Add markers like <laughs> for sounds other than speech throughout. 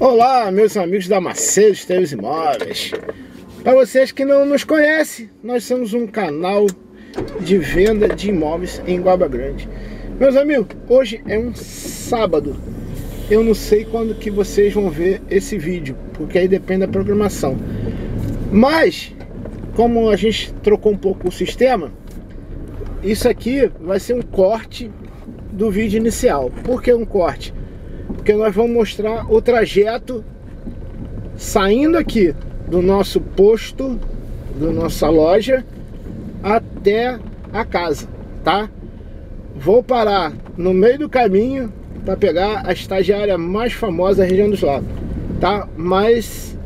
Olá, meus amigos da Macedo Esteves Imóveis. Para vocês que não nos conhecem, nós somos um canal de venda de imóveis em Guaba Grande. Meus amigos, hoje é um sábado. Eu não sei quando que vocês vão ver esse vídeo, porque aí depende da programação. Mas, como a gente trocou um pouco o sistema, isso aqui vai ser um corte do vídeo inicial. Por que um corte? Porque nós vamos mostrar o trajeto saindo aqui do nosso posto, da nossa loja, até a casa, tá? Vou parar no meio do caminho para pegar a estagiária mais famosa da região dos lagos, tá? Mas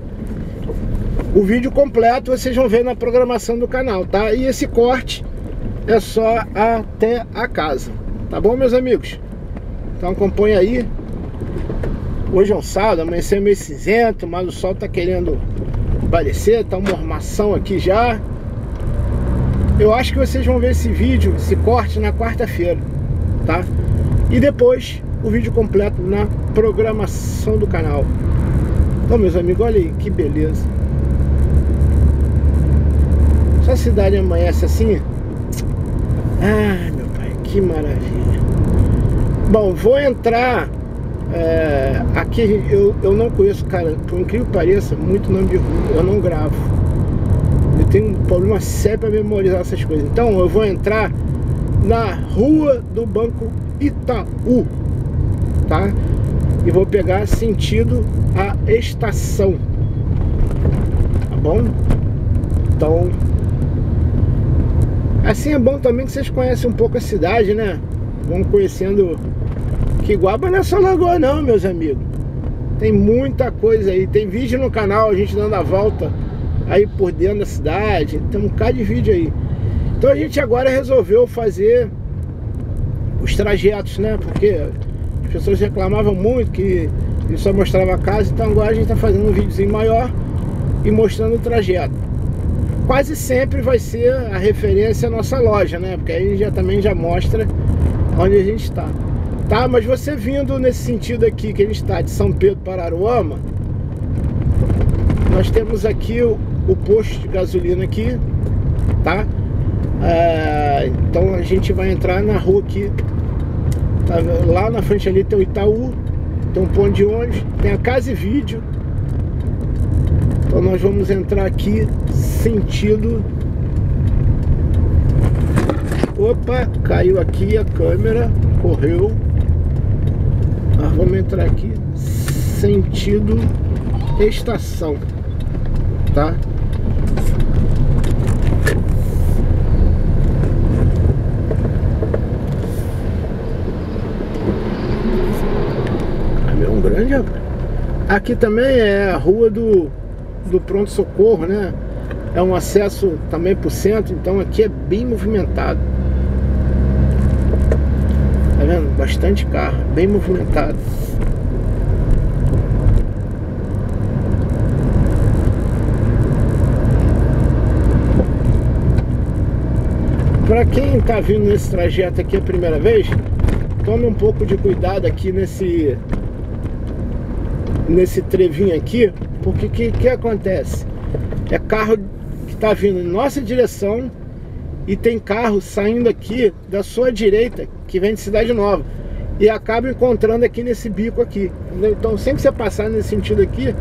o vídeo completo vocês vão ver na programação do canal, tá? E esse corte é só até a casa, tá bom, meus amigos? Então acompanha aí Hoje é um sábado, amanheceu meio cinzento, mas o sol tá querendo aparecer, tá uma armação aqui já. Eu acho que vocês vão ver esse vídeo, esse corte na quarta-feira, tá? E depois o vídeo completo na programação do canal. Então, meus amigos, olha aí que beleza. Se a cidade amanhece assim, ah, meu pai, que maravilha. Bom, vou entrar é, aqui eu, eu não conheço, cara, por incrível que pareça, muito nome de rua, eu não gravo. Eu tenho um problema sério para memorizar essas coisas. Então eu vou entrar na rua do Banco Itaú, tá? E vou pegar sentido a estação, tá bom? Então, assim é bom também que vocês conhecem um pouco a cidade, né? Vão conhecendo que Iguaba não é só lagoa não, meus amigos. Tem muita coisa aí. Tem vídeo no canal, a gente dando a volta aí por dentro da cidade. Tem um bocado de vídeo aí. Então a gente agora resolveu fazer os trajetos, né? Porque as pessoas reclamavam muito que ele só mostrava a casa. Então agora a gente está fazendo um videozinho maior e mostrando o trajeto. Quase sempre vai ser a referência à nossa loja, né? Porque aí já também já mostra onde a gente está. Tá, mas você vindo nesse sentido aqui que a gente está de São Pedro para Aruama, nós temos aqui o, o posto de gasolina aqui, tá? É, então a gente vai entrar na rua aqui, tá? lá na frente ali tem o Itaú, tem um ponto de ônibus, tem a Casa e Vídeo. Então nós vamos entrar aqui sentido Opa, caiu aqui a câmera, correu. Nós vamos entrar aqui sentido estação, tá? Caminhão grande, rapaz. Aqui também é a rua do, do pronto-socorro, né? É um acesso também para o centro, então aqui é bem movimentado. Vendo? Bastante carro, bem movimentado. Para quem está vindo nesse trajeto aqui a primeira vez, tome um pouco de cuidado aqui nesse nesse trevinho aqui, porque que que acontece? É carro que está vindo em nossa direção e tem carro saindo aqui da sua direita que vem de Cidade Nova e acaba encontrando aqui nesse bico aqui. Entendeu? então sempre que você passar nesse sentido aqui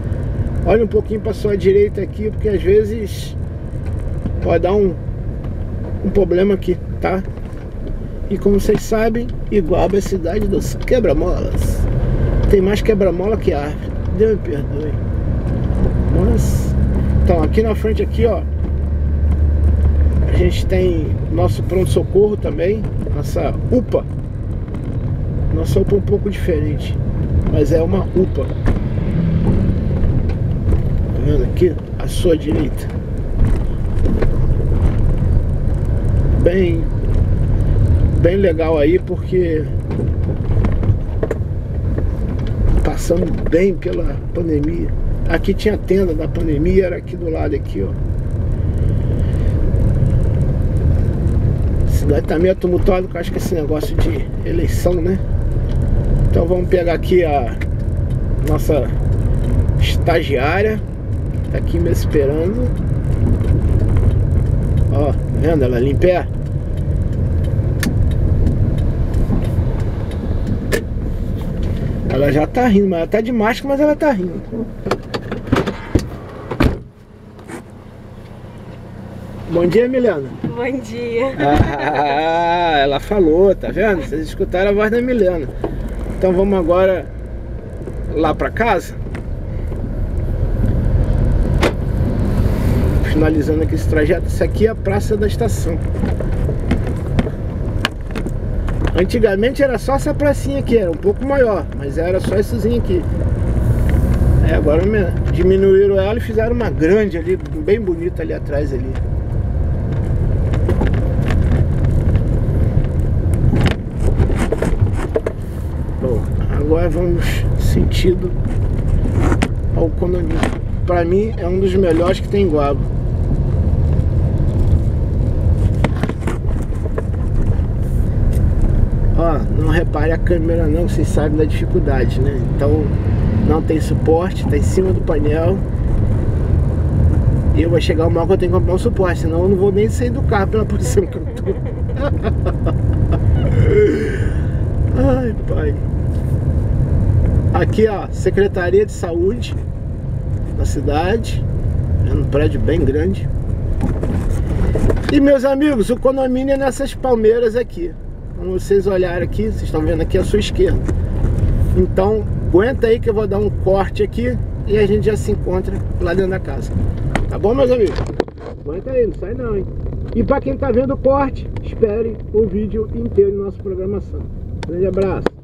olha um pouquinho para sua direita aqui porque às vezes pode dar um, um problema aqui tá? E como vocês sabem Iguaba é a cidade dos quebra-molas. Tem mais quebra-mola que árvore. Deus me perdoe. Mas então aqui na frente aqui ó gente tem nosso pronto-socorro também, nossa UPA. Nossa UPA é um pouco diferente, mas é uma UPA. Tá vendo aqui? À sua direita. Bem, bem legal aí porque passando bem pela pandemia. Aqui tinha tenda da pandemia, era aqui do lado aqui, ó. Cidade tá meio tumultuada com acho que esse negócio de eleição, né? Então vamos pegar aqui a nossa estagiária. Tá aqui me esperando. Ó, tá vendo ela ali em pé? Ela já tá rindo, mas ela tá de máscara, mas ela tá rindo. Bom dia, Milena. Bom dia. <laughs> Ah, ela falou, tá vendo? Vocês escutaram a voz da Milena. Então vamos agora lá pra casa. Finalizando aqui esse trajeto. Isso aqui é a praça da estação. Antigamente era só essa pracinha aqui, era um pouco maior, mas era só essezinho aqui. É, agora diminuíram ela e fizeram uma grande ali, bem bonita ali atrás ali. Bom, agora vamos sentido ao condomínio. Para mim é um dos melhores que tem em Guaba. Ó, não repare a câmera não, vocês sabem da dificuldade, né? Então não tem suporte, tá em cima do painel. E eu vou chegar uma hora que eu tenho que comprar um suporte, senão eu não vou nem sair do carro pela <laughs> posição que eu tô. <laughs> Ai, pai. Aqui, ó, Secretaria de Saúde da cidade. É um prédio bem grande. E meus amigos, o condomínio é nessas palmeiras aqui. Como vocês olharem aqui, vocês estão vendo aqui à sua esquerda. Então, aguenta aí que eu vou dar um corte aqui e a gente já se encontra lá dentro da casa. Tá bom, meus amigos? Aguenta aí, não sai não, hein? E para quem tá vendo o corte, espere o vídeo inteiro em nossa programação. Grande abraço.